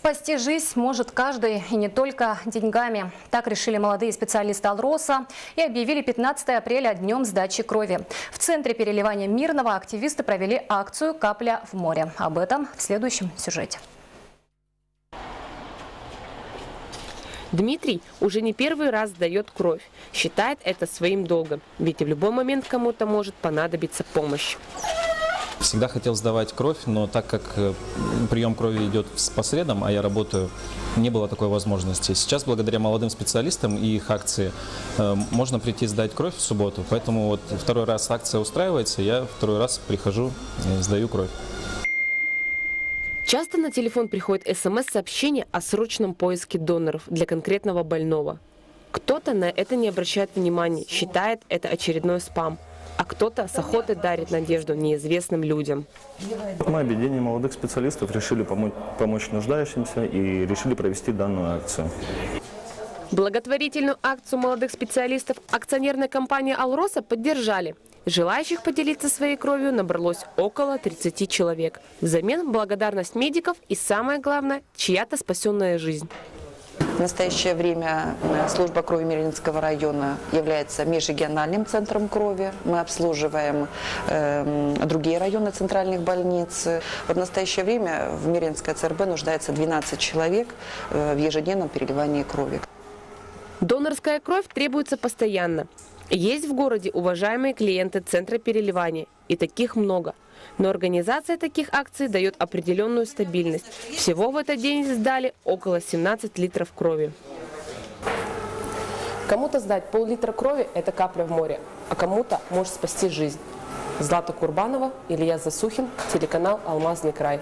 Спасти жизнь может каждый и не только деньгами. Так решили молодые специалисты Алроса и объявили 15 апреля днем сдачи крови. В Центре переливания Мирного активисты провели акцию «Капля в море». Об этом в следующем сюжете. Дмитрий уже не первый раз сдает кровь. Считает это своим долгом, ведь в любой момент кому-то может понадобиться помощь. Всегда хотел сдавать кровь, но так как э, прием крови идет по средам, а я работаю, не было такой возможности. Сейчас, благодаря молодым специалистам и их акции, э, можно прийти сдать кровь в субботу. Поэтому вот второй раз акция устраивается, я второй раз прихожу и сдаю кровь. Часто на телефон приходит смс-сообщение о срочном поиске доноров для конкретного больного. Кто-то на это не обращает внимания, считает это очередной спам а кто-то с охотой дарит надежду неизвестным людям. Мы, объединение молодых специалистов, решили помочь, помочь нуждающимся и решили провести данную акцию. Благотворительную акцию молодых специалистов акционерная компания «Алроса» поддержали. Желающих поделиться своей кровью набралось около 30 человек. Взамен благодарность медиков и, самое главное, чья-то спасенная жизнь. В настоящее время э, служба крови Миринского района является межрегиональным центром крови. Мы обслуживаем э, другие районы центральных больниц. В настоящее время в Миринской ЦРБ нуждается 12 человек э, в ежедневном переливании крови. Донорская кровь требуется постоянно. Есть в городе уважаемые клиенты Центра переливания, и таких много. Но организация таких акций дает определенную стабильность. Всего в этот день сдали около 17 литров крови. Кому-то сдать пол-литра крови – это капля в море, а кому-то может спасти жизнь. Злата Курбанова, Илья Засухин, телеканал «Алмазный край».